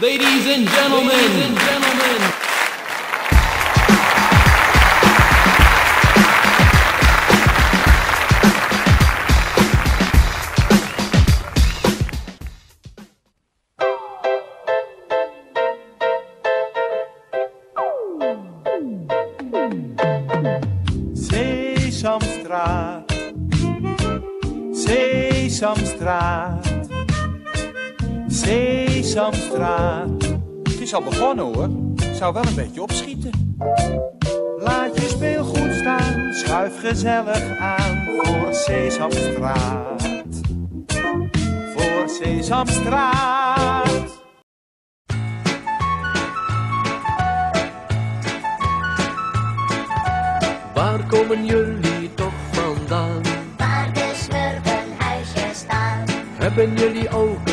Ladies and gentlemen, Ladies and gentlemen. Sesamstraat, Sesamstraat, Sesamstraat. Het is al begonnen hoor. Zou wel een beetje opschieten. Laat je speelgoed staan, schuif gezellig aan voor Sesamstraat. Voor Sesamstraat. Waar komen jullie toch vandaan? Waar de smurfenhuisjes staan. Hebben jullie ook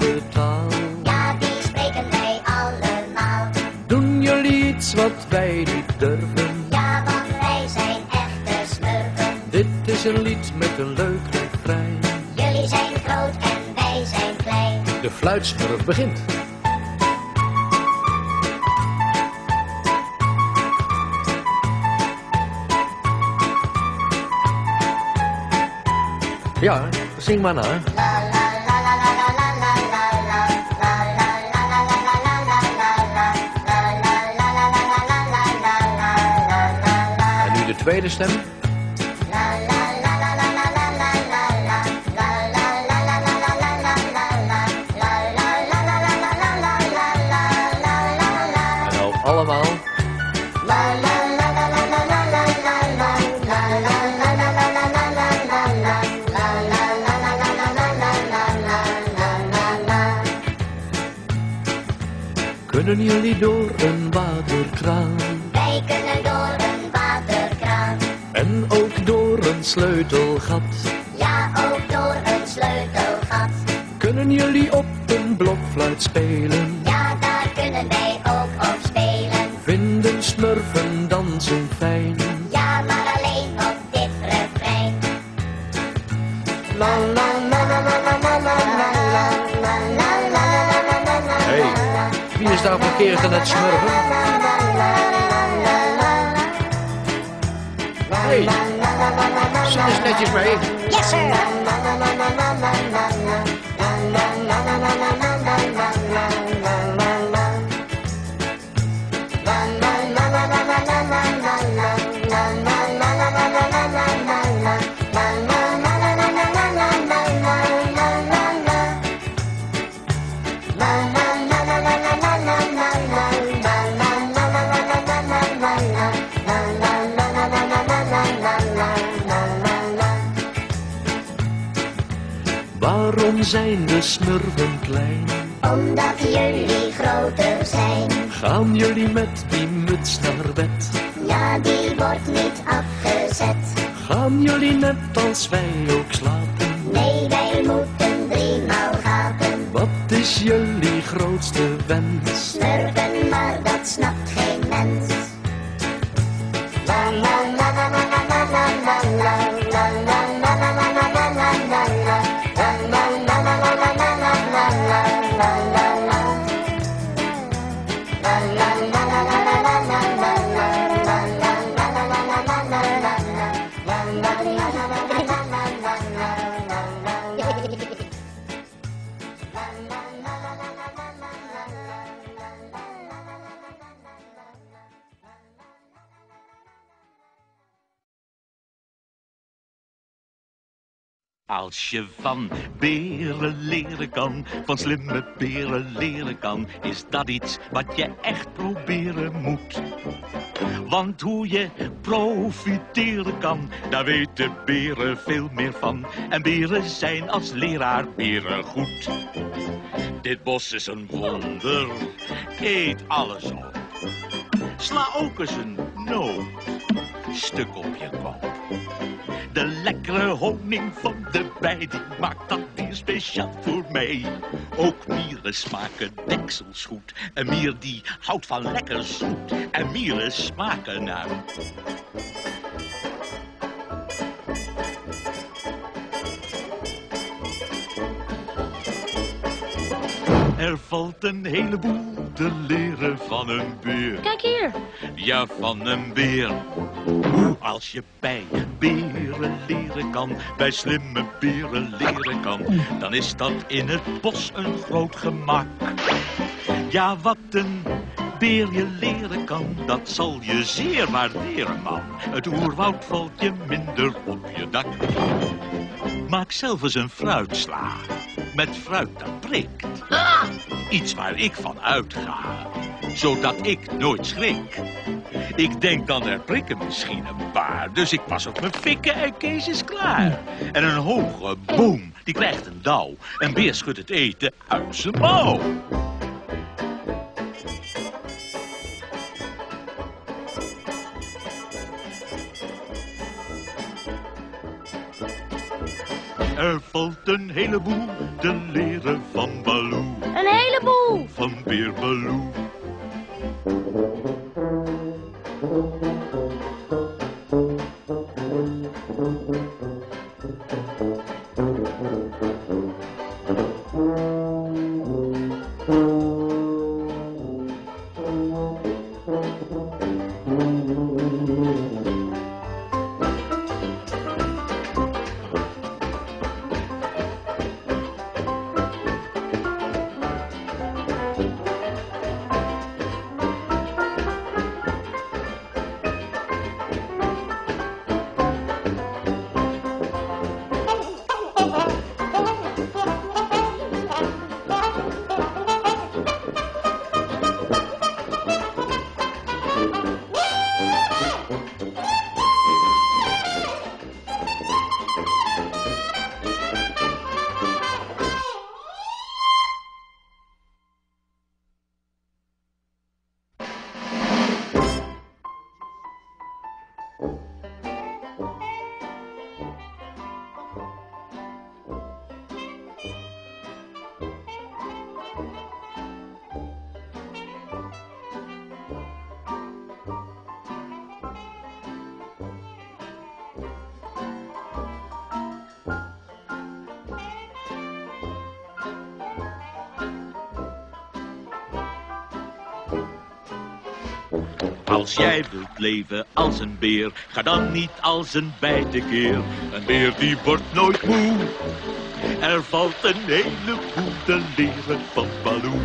eigen taal? Ja, die spreken wij allemaal. Doen jullie iets wat wij niet durven? Ja, want wij zijn echte smurfen. Dit is een lied met een leuk refrein. Jullie zijn groot en wij zijn klein. De fluitsmurf begint. Ja, zing maar na. tweede stem. En dan allemaal. Kunnen jullie door een waterkraan? Een sleutelgat. Ja, ook door een sleutelgat. Kunnen jullie op een blokfluit spelen? Ja, daar kunnen wij ook op spelen. Vinden smurfen dansen fijn? Ja, maar alleen op dit refrein. La la la la la la la la la la. La la la la la la la la. Hey, wie is daar verkeerd aan het smurfen? Hey, Yes, sir. Zijn de smurfen klein? Omdat jullie groter zijn. Gaan jullie met die muts naar bed? Ja, die wordt niet afgezet. Gaan jullie net als wij ook slapen? Nee, wij moeten driemaal gapen. Wat is jullie grootste wens? Smurfen, maar dat snapt La la la Als je van beren leren kan, van slimme beren leren kan, is dat iets wat je echt proberen moet. Want hoe je profiteren kan, daar weten beren veel meer van. En beren zijn als leraar beren goed. Dit bos is een wonder, eet alles op. Sla ook eens een noot, stuk op je kop. De lekkere honing van de bij, die maakt dat bier speciaal voor mij. Ook mieren smaken deksels goed. Een mier die houdt van lekker zoet. En mieren smaken naar... Er valt een heleboel te leren van een beer. Kijk hier. Ja, van een beer. Hoe als je bij beren leren kan, bij slimme beren leren kan, dan is dat in het bos een groot gemak. Ja, wat een beer je leren kan, dat zal je zeer waarderen, man. Het oerwoud valt je minder op je dak. Maak zelf eens een fruitsla, met fruit dat prikt. Iets waar ik van uitga, zodat ik nooit schrik. Ik denk dan er prikken misschien een paar, dus ik pas op mijn fikken en Kees is klaar. En een hoge boom, die krijgt een dauw. En beer schudt het eten uit zijn mouw. Er valt een heleboel te leren van Baloo, Een heleboel. van Beer Baloo. Als jij wilt leven als een beer, ga dan niet als een bijtekeer. Een beer die wordt nooit moe. Er valt een heleboel te leren van Baloo.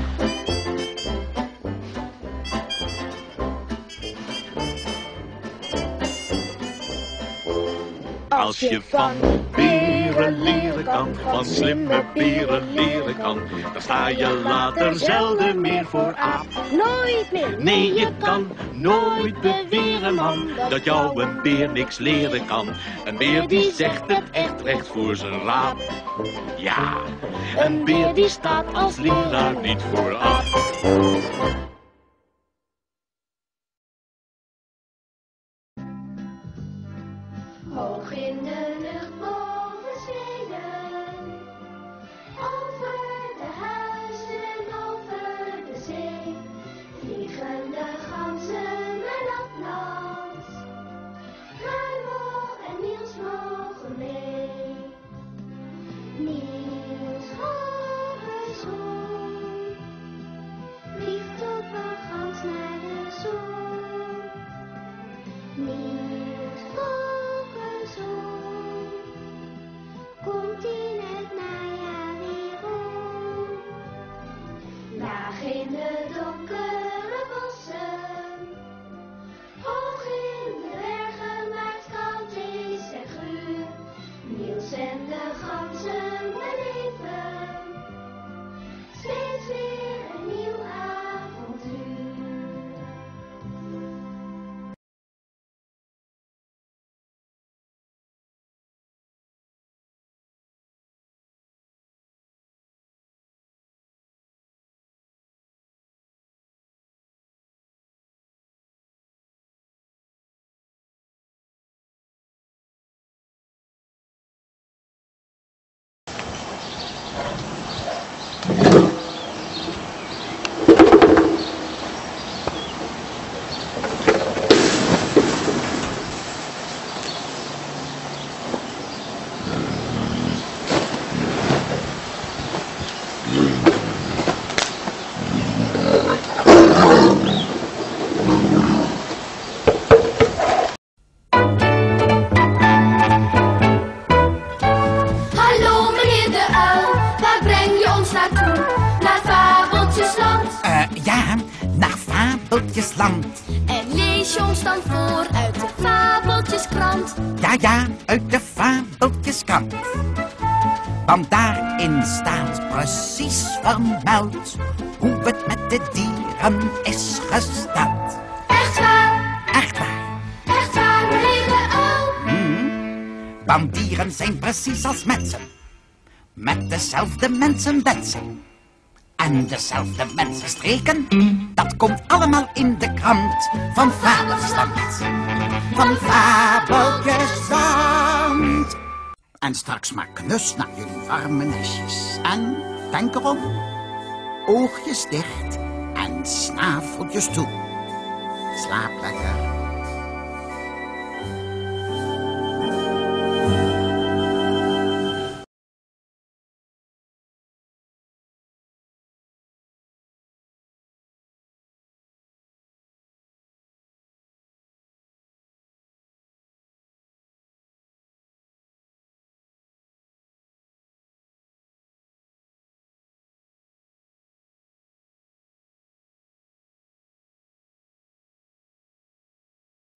Als je van beren leren kan, van slimme beren leren kan, dan sta je later zelden meer voor aap. Nooit meer. Nee, je kan nooit beweren, man, dat jou een beer niks leren kan. Een beer die zegt het echt recht voor zijn raap. Ja, een beer die staat als leraar niet vooraf. En lees je ons dan voor uit de fabeltjeskrant. Ja, ja, uit de fabeltjeskrant. Want daarin staat precies vermeld hoe het met de dieren is gesteld. Echt waar, Echt waar, echt waar, meneer O. want dieren zijn precies als mensen. Met dezelfde mensenwetsen. En dezelfde mensenstreken. Dat komt allemaal in de krant van Fabeltjesland. Van Fabeltjesland. En straks maar knus naar jullie warme nestjes. En denk erom, oogjes dicht en snaveltjes toe. Slaap lekker.